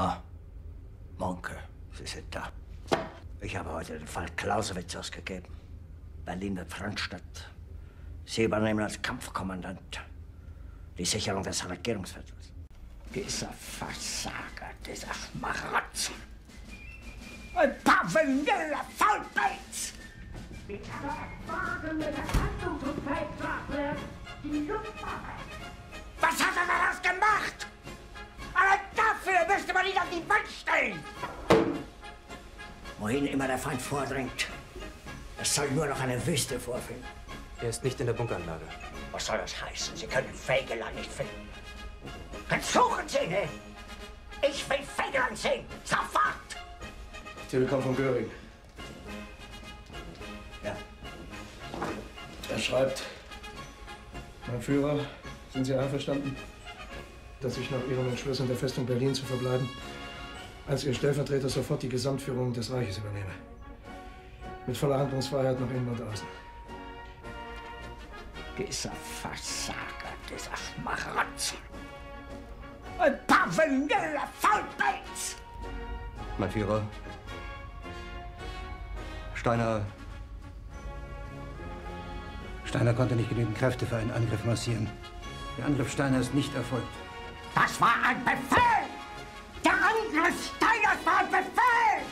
Ah, Monke, Sie sind da. Ich habe heute den Fall Clausewitz ausgegeben. Berlin wird Frontstadt. Sie übernehmen als Kampfkommandant die Sicherung des Regierungsviertels. Dieser Versager, dieser Schmarotzer. Ein paar vanille Faulpelz! Mit der Handlungsunfähig werden? Die Luftwaffe! Was hat er daraus stellen! Wohin immer der Feind vordringt, es soll nur noch eine Wüste vorfinden. Er ist nicht in der Bunkeranlage. Was soll das heißen? Sie können Fägeland nicht finden. Dann suchen Sie ihn! Ich will Fägeland sehen! Sofort! Telekom von Göring. Ja. Er schreibt, mein Führer, sind Sie einverstanden, dass ich nach Ihrem Entschluss in der Festung Berlin zu verbleiben, als Ihr Stellvertreter sofort die Gesamtführung des Reiches übernehme? Mit voller Handlungsfreiheit nach innen und außen. Dieser Versager, dieser Schmarotzer. Ein paar vanille Faulpelz! Mein Führer. Steiner. Steiner konnte nicht genügend Kräfte für einen Angriff massieren. Der Angriff Steiner ist nicht erfolgt. Das war ein Befehl! Der Angriff Steiners war ein Befehl!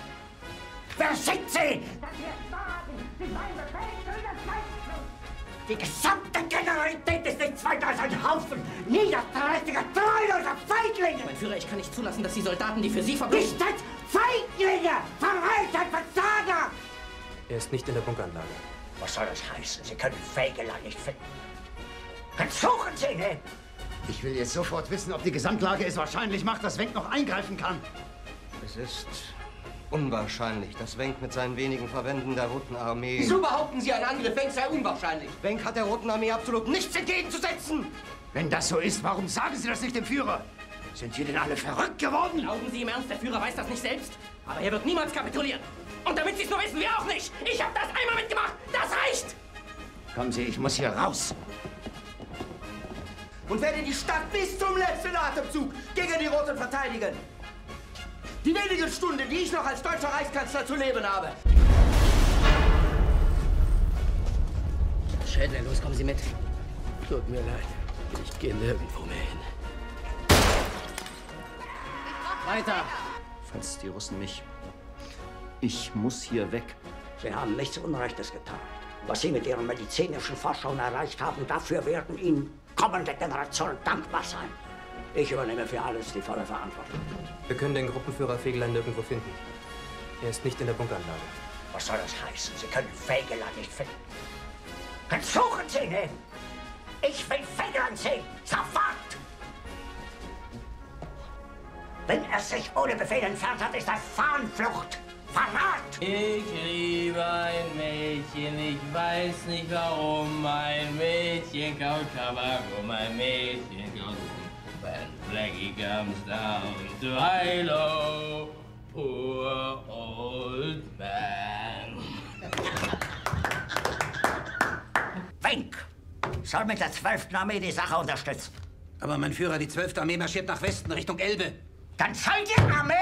Wer sind Sie? Dass Sie es wagen, sich meinen Befehl! Die gesamte Generalität ist nichts weiter als ein Haufen niederträchtiger, treuloser Feiglinge! Mein Führer, ich kann nicht zulassen, dass die Soldaten, die für Sie verbringen... Nicht als Feiglinge! Verreiter, Versager! Er ist nicht in der Bunkeranlage. Was soll das heißen? Sie können Fägeland nicht finden. Dann suchen Sie ihn! Ich will jetzt sofort wissen, ob die Gesamtlage es wahrscheinlich macht, dass Wenk noch eingreifen kann. Es ist unwahrscheinlich, dass Wenk mit seinen wenigen Verwenden der Roten Armee... Wieso behaupten Sie, ein Angriff Wenk sei unwahrscheinlich? Wenk hat der Roten Armee absolut nichts entgegenzusetzen! Wenn das so ist, warum sagen Sie das nicht dem Führer? Sind wir denn alle verrückt geworden? Glauben Sie im Ernst, der Führer weiß das nicht selbst? Aber er wird niemals kapitulieren. Und damit Sie es nur wissen, wir auch nicht. Ich habe das einmal mitgemacht. Das reicht. Kommen Sie, ich muss hier raus. Und werde die Stadt bis zum letzten Atemzug gegen die Roten verteidigen. Die wenigen Stunden, die ich noch als deutscher Reichskanzler zu leben habe. Schädler, los, kommen Sie mit. Tut mir leid. Ich gehe nirgendwo mehr hin. Weiter. Falls die Russen mich. Ich muss hier weg. Sie haben nichts Unrechtes getan. Was Sie mit Ihren medizinischen Forschungen erreicht haben, dafür werden Ihnen kommende Generationen dankbar sein. Ich übernehme für alles die volle Verantwortung. Wir können den Gruppenführer Fegelein nirgendwo finden. Er ist nicht in der Bunkeranlage. Was soll das heißen? Sie können Fägeland nicht finden. Dann suchen Sie ihn! Ich will Fägeland sehen! Sofort! Wenn er sich ohne Befehl entfernt hat, ist das Fahnenflucht! Verrat! Ich liebe ein Mädchen, ich weiß nicht warum. Ein Mädchen kaut Tabak und ein Mädchen kaut. When Blackie comes down to Hilo, poor old man. Wenk soll mit der 12. Armee die Sache unterstützen. Aber mein Führer, die 12. Armee marschiert nach Westen Richtung Elbe. Dann soll die Armee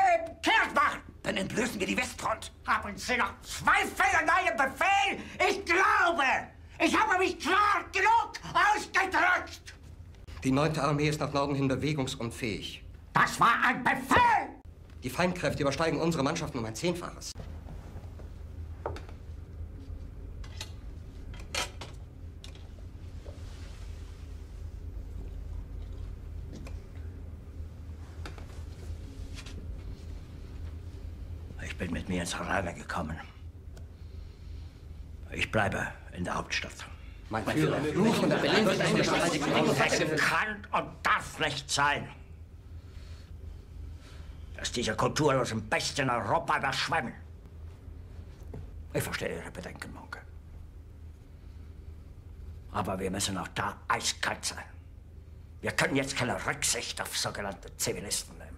kehrt machen! Dann entblößen wir die Westfront. Haben Sie noch Zweifel an meinem Befehl? Ich glaube! Ich habe mich klar genug ausgedrückt! Die 9. Armee ist nach Norden hin bewegungsunfähig. Das war ein Befehl! Die Feindkräfte übersteigen unsere Mannschaften um ein Zehnfaches. Ich bin mit mir ins Reine gekommen. Ich bleibe in der Hauptstadt. Mein Führer, Fluch und Berlin wird. Es kann und darf nicht sein, dass diese kulturlosen Bestien Europa überschwemmen. Ich verstehe Ihre Bedenken, Monke. Aber wir müssen auch da eiskalt sein. Wir können jetzt keine Rücksicht auf sogenannte Zivilisten nehmen.